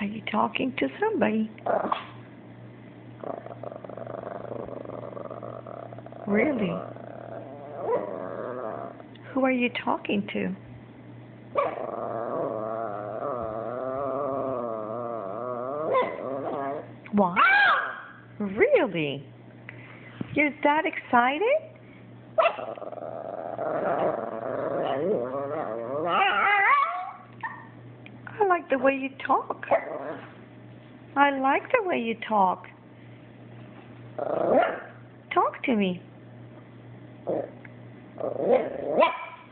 Are you talking to somebody? Really? Who are you talking to? What? Really? You're that excited? I like the way you talk. I like the way you talk. Talk to me.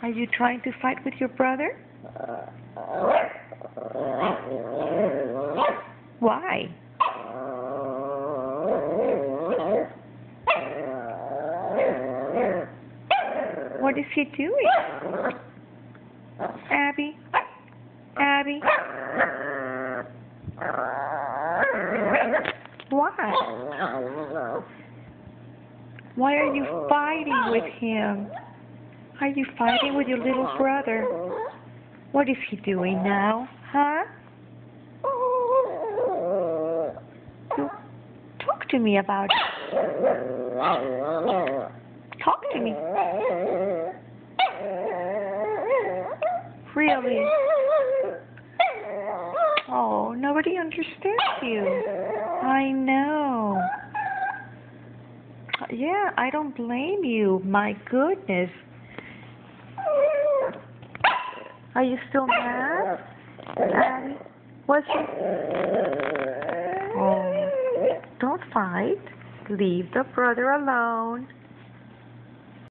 Are you trying to fight with your brother? Why? What is he doing? Abbie? Abbie? Why? Why are you fighting with him? Are you fighting with your little brother? What is he doing now? Huh? Talk to me about it. Talk to me. Really? Oh, nobody understands you. I know. Yeah, I don't blame you. My goodness. Are you still mad? Abbie? Was it? Oh, don't fight. Leave the brother alone.